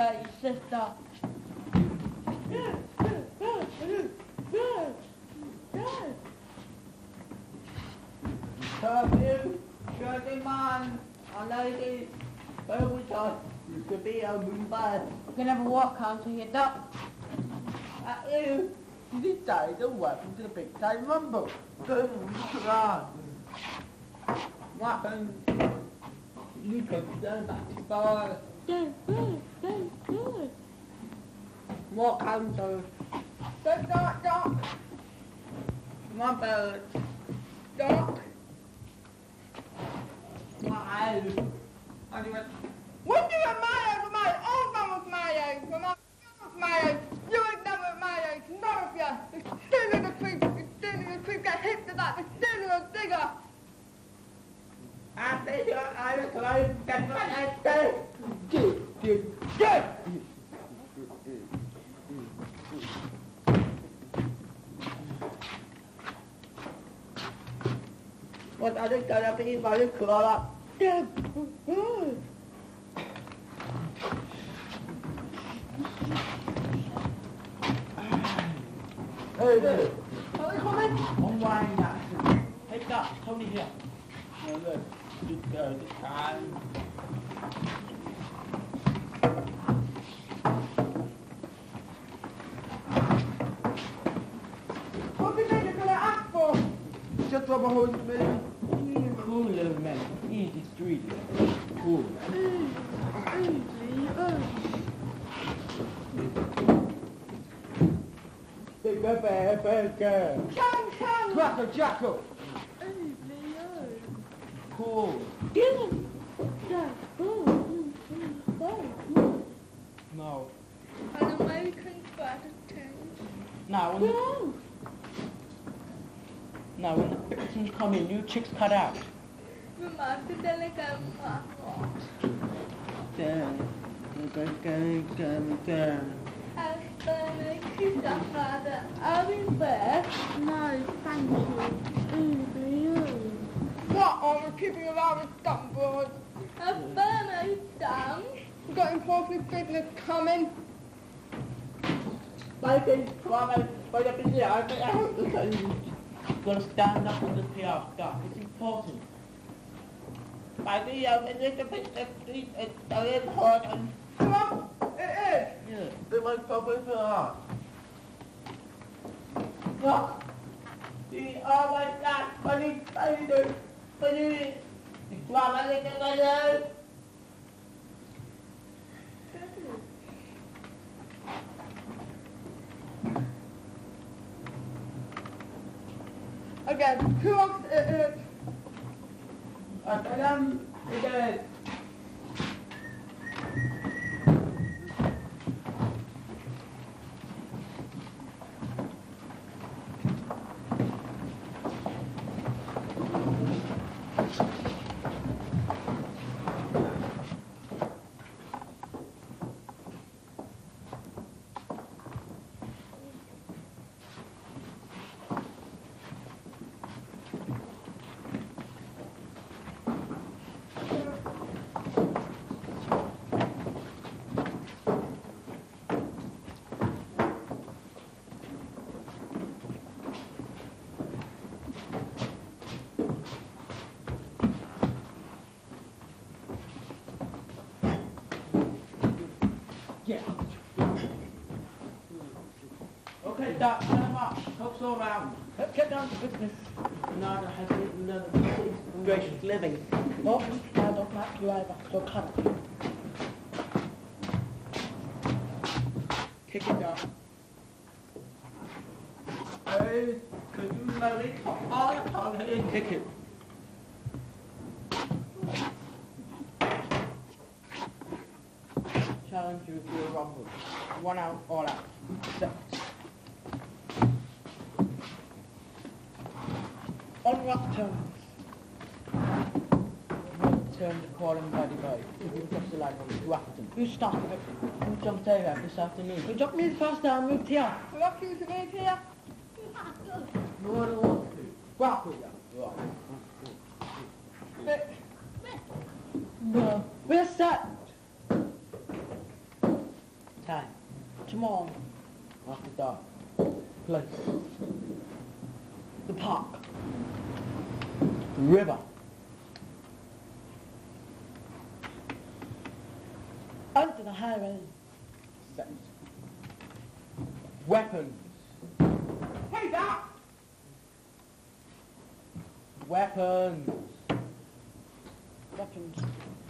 like your sister. Serve you, shirty man, a lady, we thought you could be a bad. You can never walk out till you're done. At you, you decided to welcome to the big time rumble. Good, God. What? You could done that before. More counters. Duck, duck, duck. Come on, bird. Duck. Why? I do you my age, my old man was my when my was my age, you ain't never my age, none of you. The still the creek, the still the creek, get hit to that, the still the digger. I say you I was going to get my head. Get, get, get. What are they gonna be very cool up? Hey, hey. Are they coming? Unwind that. Take that, Tony here. Now look, just go this time. Just rub a hole in the middle. Cool little man, easy street. Cool. Big up, big girl. Chang, chang. Cracker Jacko. Cool. No. An American butter tank. Now when the, now when the British come in, you chicks cut out. No, thank you. What? Oh, we're keeping a lot of dumb boys. A firm dumb. We've got important business coming. Fighting, woman, for the busy I think I have to tell you. You've got to stand up for the PR stuff. It's important. I think I'm in the bit of the it's very important. On. It is. Yeah. They might probably for art. Look. The my god, funny, funny, funny. Mama, look at my nose. Again, who wants it is? I am again. Yeah. Turn them up. Folks all around. Let's get down to business. Nada has another gracious living. Oh, I don't like you either, so cut it. Kick it down. Hey, could you marry all upon it? Kick it. Challenge you to a rumble. One out, all out. Set. On what terms? What terms of calling by device? If you cross the line too often. You stop it. You jumped over this afternoon. You dropped me the first time, moved here. Lucky to be here. No one wants to. Walk with you. No. Where's that? Time. Tomorrow. After dark. Place. The park. River. The highway. Sex. Weapons. Hey, Doc! Weapons. Weapons.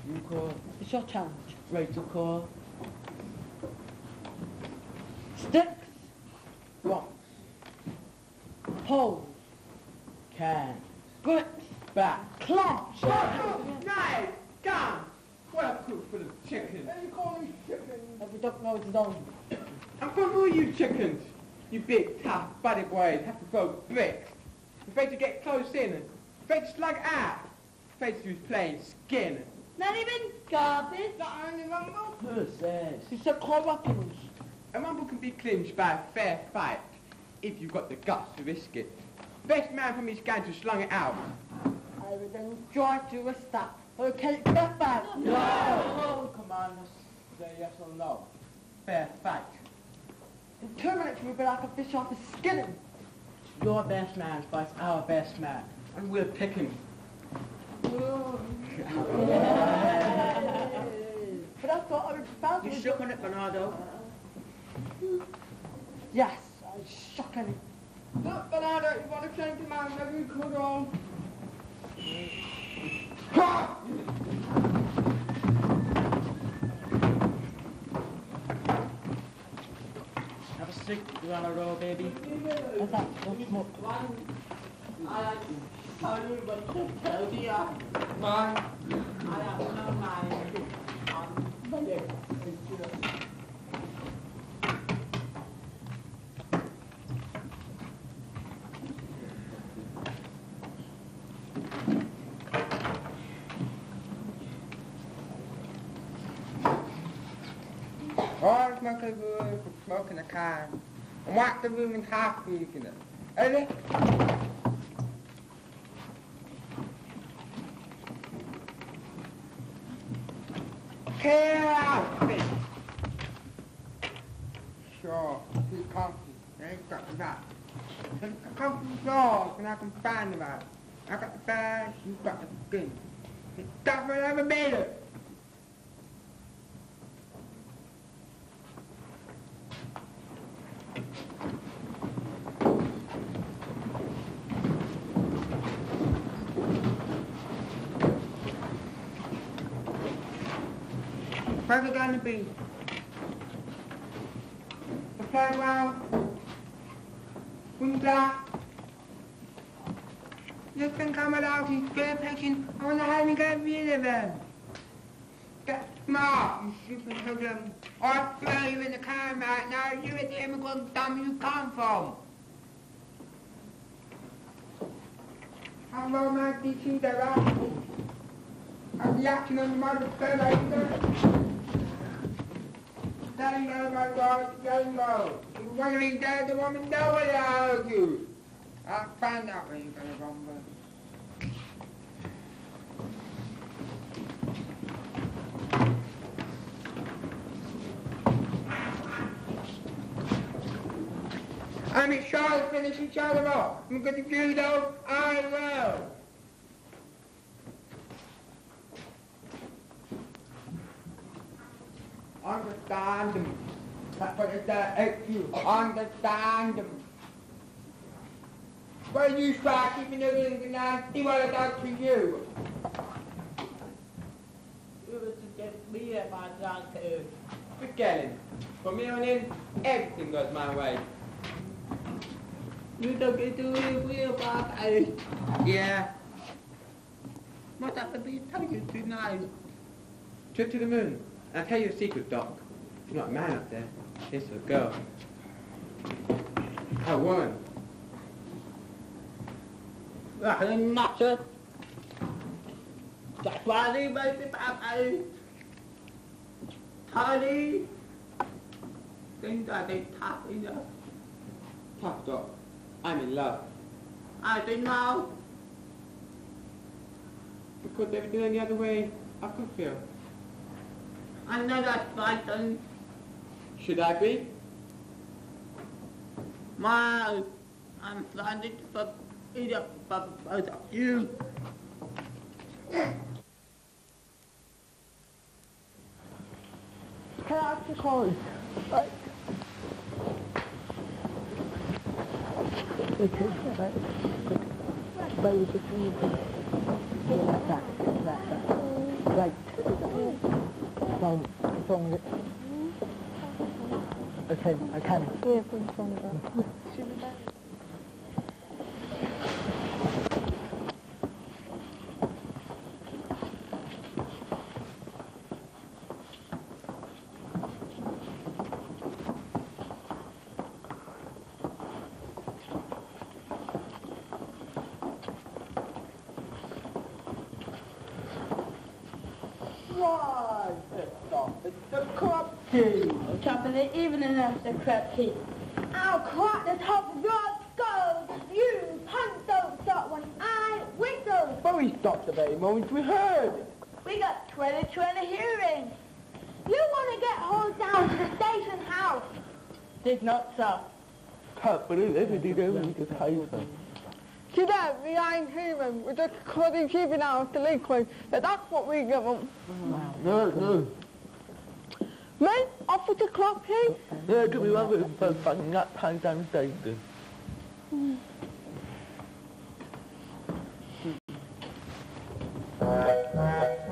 You call. It's your challenge. Rachel call. Sticks. Rocks. Poles. Can. Grips. Bat. Clamps. Knife! Gun! What a cook full of chickens. What you call me chicken? If we don't know it's on. And from all you chickens, you big, tough, buddy boys, have to throw bricks. Afraid to get close in, afraid to slug out, afraid to use plain skin. Not even garbage. Is that only rumble? Who says? He said call weapons. A rumble can be clinched by a fair fight, if you've got the guts to risk it. Best man from his gang to slung it out. I would enjoy to risk that. Or can it get back? No! Oh, Commanders, say yes or no. Fair fight. In two minutes we'll be like a fish off a skinning. Your best man fights our best man. And we'll pick him. But I thought I would bounce You with shook on it, Bernardo? Yes, I shook on it. Look, Bernardo, you want to change your mind, maybe you could on. Have a stick, you wanna roll, baby? What's that? Don't smoke. All smoke a room for smoking a can. And whack the room in half speaking it. Ready? Clear out, bitch. Sure, too comfy. Ain't got that. I come from the dog and I can find them out. I got the bag, you got the skin. It's tougher than ever it gonna be? The playground? You good pitching. I you get rid of him. Get smart, you stupid hoodlum. I'll throw you in the car right now. You're the immigrant dumb you come from. How romantic you the right? I'm yapping on the mother later. Dango, my God, Dango. You're down the woman know what I you. I'll find out where you're gonna rumble. I'm in Charlotte, finish each other off. I'm going to do though, I will. Understand them. That's what it does, you. Understand them. Well, you start keeping everything in line, see what it does to you. It was just me and my too. Forget it. From here on in, everything goes my way. You don't get to live with my face. Yeah. What be telling you tonight. Trip to the moon. I'll tell you a secret, Doc. There's not a man up there. There's a girl. A woman. Not sure. That's why they made me happy. Tiny. Things I think tough enough. Tough, Doc. I'm in love. I didn't know. Because it any other way, I could feel. I'm not that frightened. Should I be? My, I'm finding for either for both of you. Can I ask you a question? Right. It is, right? But you just need to get like that, like that. Right. From, from the... Okay, I can. Yeah, from, from the... Why, stop it, the Hmm, cupcake. of the evening after crap tea. I'll crack the top of your skull. You punch don't stop when I whistle. But we stopped the very moment we heard. We got 2020 hearing. You want to get hauled down to the station house. Did not so. Can't believe it, we did everything to save them. Today, we ain't human. We're just cutting keeping out delinquent. But that's what we give them. No, no. Me, off with the clock, please. No, give me one with the fucking nut pound down station. Yeah,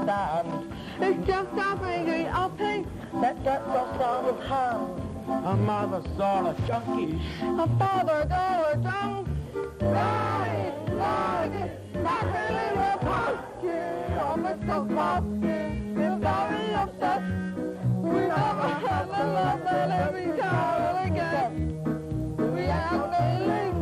understand. It's just happening, I'll pay. That that's a sort of hand. A mother sort of junkie. A father, daughter, tongue. Right, right, nothing in the pumpkin. A so pumpkin. Feel very upset. We never had the love that every time again. We have the delinquent.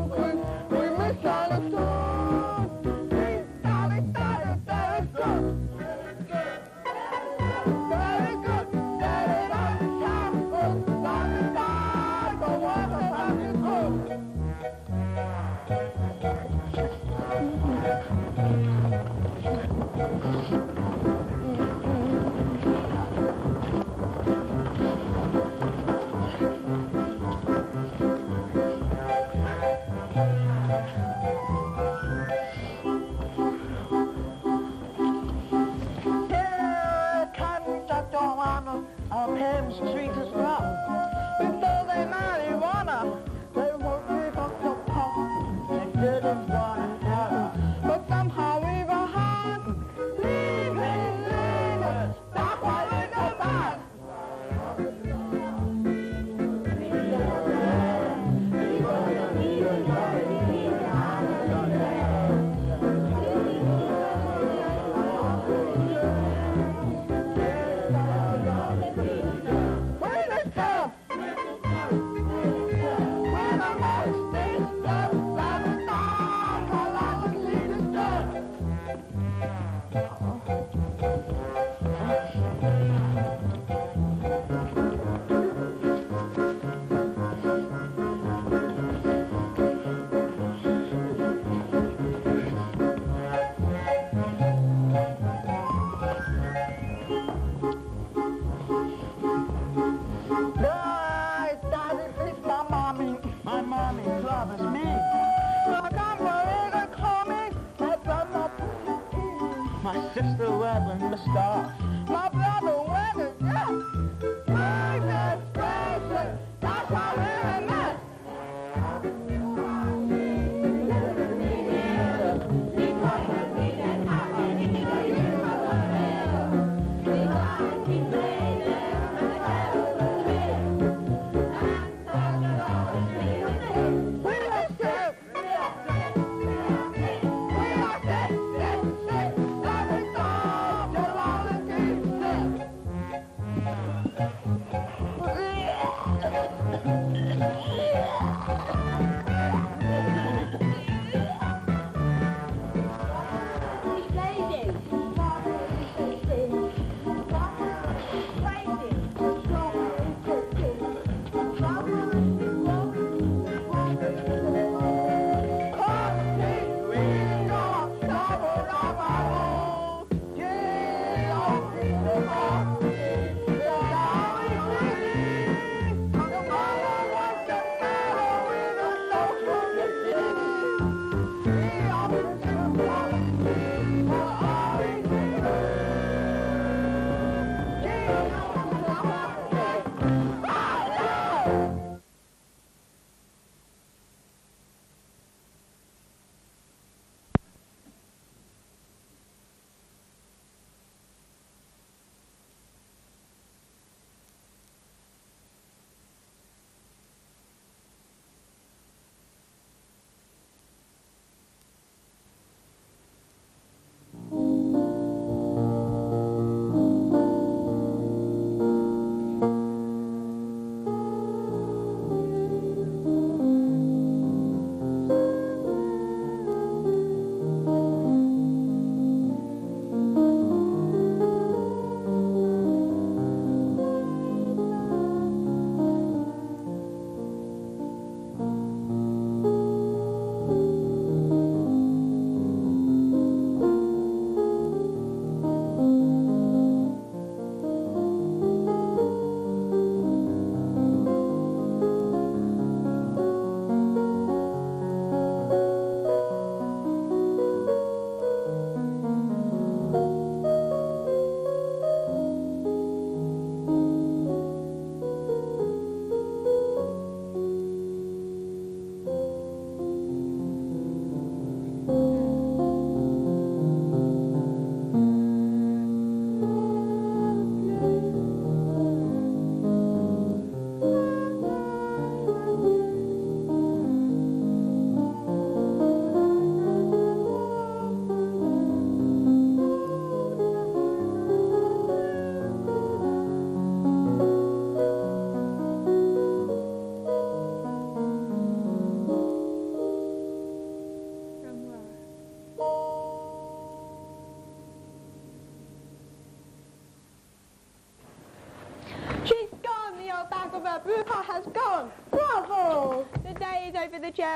Street is rough. So they marijuana. They won't give up the pump. They didn't want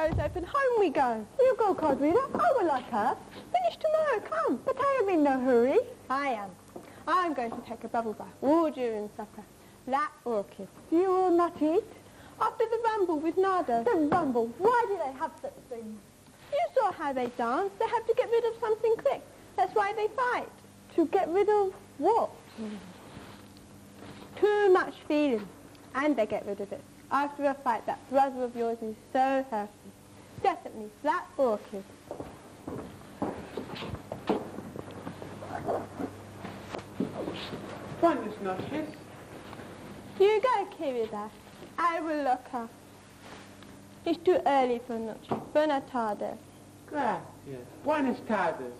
over, the jail is open. Home we go. You go, Coswina. I will like her. Finish tomorrow, come. But I am in no hurry. I am. I'm going to take a bubble bath all during supper. That orchid. You will not eat? After the rumble with Nardo. The rumble. Why do they have such things? You saw how they dance. They have to get rid of something quick. That's why they fight. To get rid of what? Mm. Too much feeling. And they get rid of it. After a fight, that brother of yours is so happy. Definitely, that orchid. Buenas noches. You go, querida. I will look up. It's too early for noche. Buona tarde. Gracias. Buenas tardes.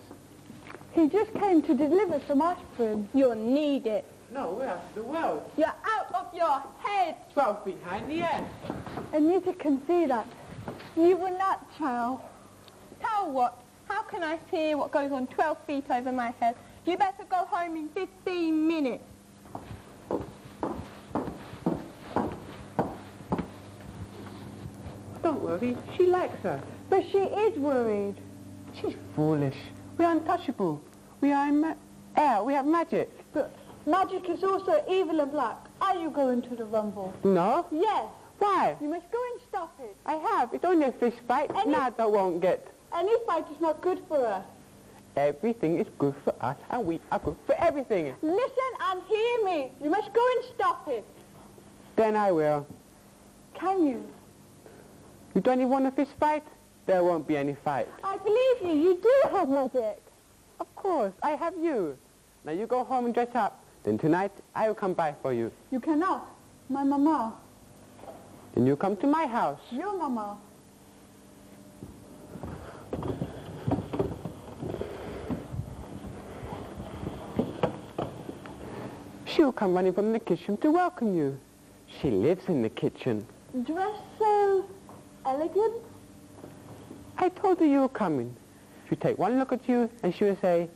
He just came to deliver some aspirin. You'll need it. No, we're after the world. You're out of your head. Twelve behind the end. Anita can see that. You will not, child. Tell what? How can I hear what goes on 12 feet over my head? You better go home in 15 minutes. Don't worry, she likes her. But she is worried. She's foolish. We're untouchable. We are in air. We have magic. But magic is also evil and black. Are you going to the rumble? No? Yes. Why? You must go and stop it. I have. It's only a fish fight. Any- Nada won't get. Any fight is not good for us. Everything is good for us, and we are good for everything. Listen and hear me. You must go and stop it. Then I will. Can you? You don't even want a fish fight? There won't be any fight. I believe you. You do have magic. Of course, I have you. Now you go home and dress up. Then tonight, I will come by for you. You cannot. My mama. Then you come to my house. Your mama. She'll come running from the kitchen to welcome you. She lives in the kitchen. Dressed so elegant. I told her you were coming. She'll take one look at you and she will say,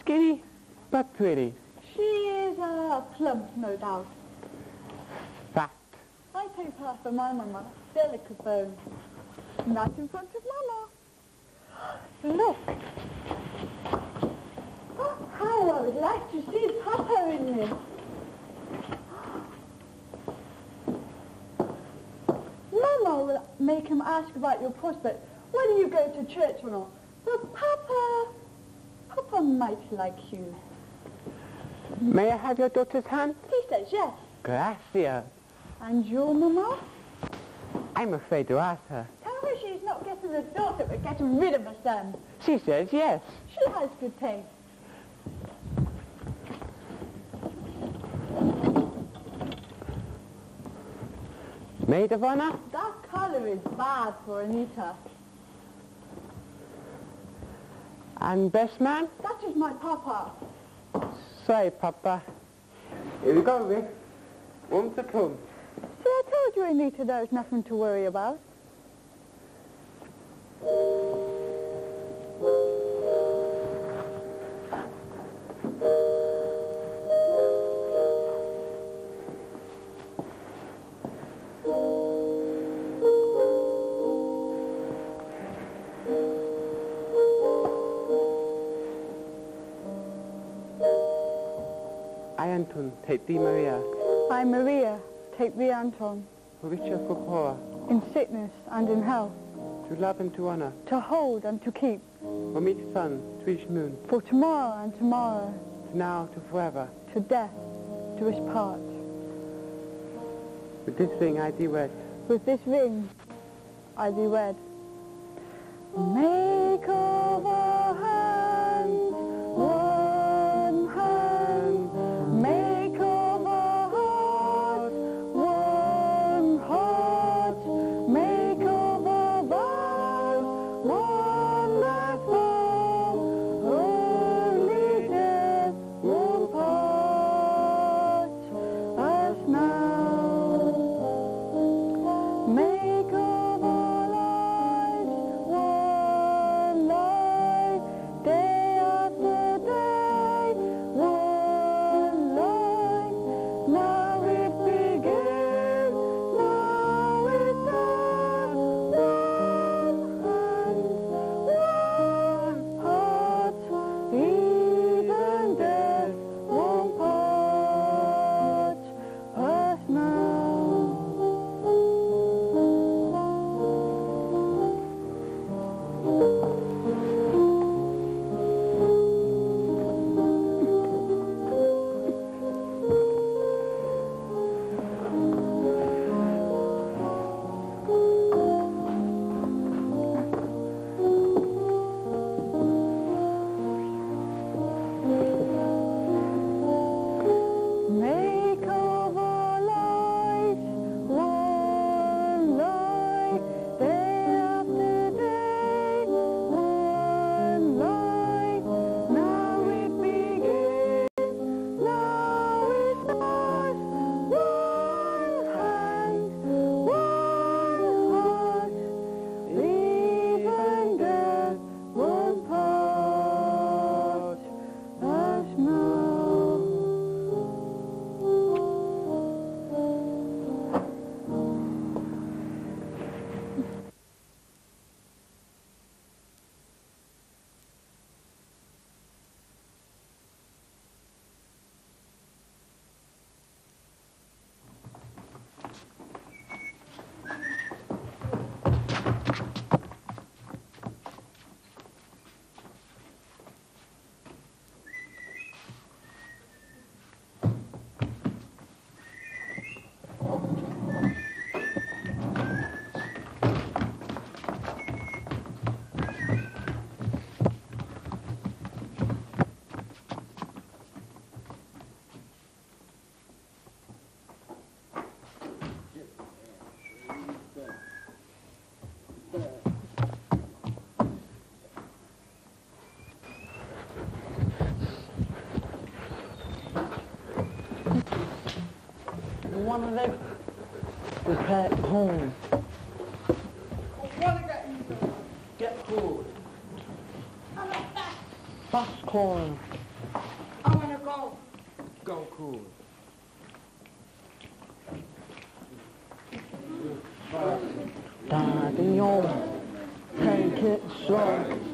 skinny but pretty. She is uh, plump, no doubt. Take her for my mama. Delicate bone. Not in front of mama. Look. Oh, how I would like to see Papa in this. Mama will make him ask about your prospect, whether you go to church or not. But Papa, Papa might like you. May I have your daughter's hand? He says yes. Gracias. And your mama? I'm afraid to ask her. Tell her she's not getting a daughter, but getting rid of a son. She says yes. She has good taste. Maid of honor? That color is bad for Anita. And best man? That is my papa. Sorry, Papa. Here we go, Rick. One to come. I told you, Anita, there's nothing to worry about. I, Anton, take thee, Maria, I'm Maria. Take thee, Anton, for richer for poorer, in sickness and in health, to love and to honor, to hold and to keep, from each sun to each moon, for tomorrow and tomorrow, to now to forever. to death, to us part. With this ring I thee wed, With this ring, I thee wed. Make one of them was back home. Get food. Bus corn. I wanna go. Go cool. Daddy, oh, take it slow.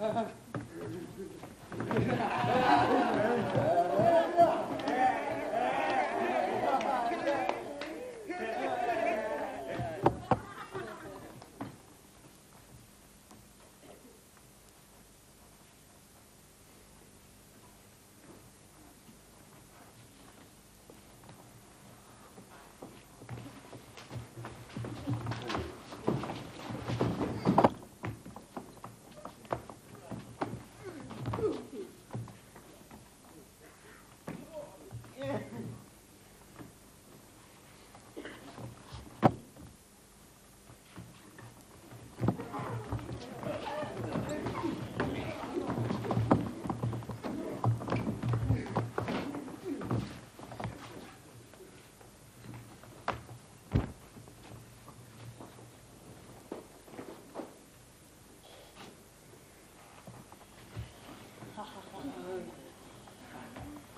Uh,